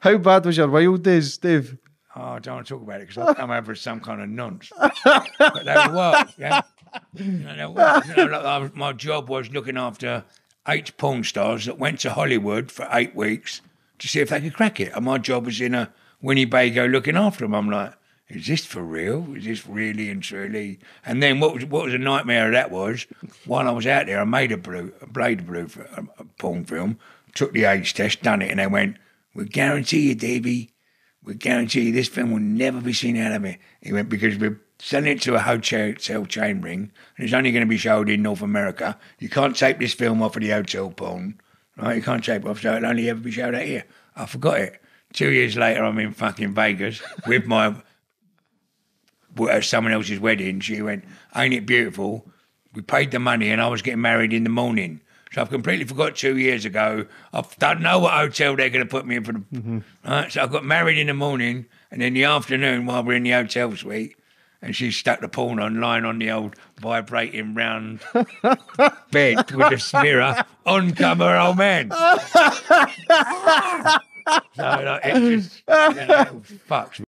How bad was your wild days, Dave? Oh, I don't want to talk about it because I come some kind of nonce. but they were work, yeah. You know, like my job was looking after eight porn stars that went to Hollywood for eight weeks to see if they could crack it. And my job was in a Winnebago looking after them. I'm like, is this for real? Is this really and truly? And then what was what was a nightmare of that was while I was out there, I made a blue, a blade blue for a, a porn film, took the age test, done it, and they went, "We guarantee you, Davey, we guarantee you this film will never be seen out of it. He went, because we're selling it to a hotel chain ring, and it's only going to be showed in North America. You can't take this film off of the hotel porn, right? You can't take it off, so it'll only ever be showed out here. I forgot it. Two years later, I'm in fucking Vegas with my at uh, someone else's wedding. She went, "Ain't it beautiful?" We paid the money, and I was getting married in the morning. So I've completely forgot two years ago. I don't know what hotel they're going to put me in for the. Mm-hmm. Right, so I got married in the morning, and in the afternoon, while we're in the hotel suite, and she stuck the porn on, lying on the old vibrating round bed with a mirror. On come her old man. so like, it just, you know, fucks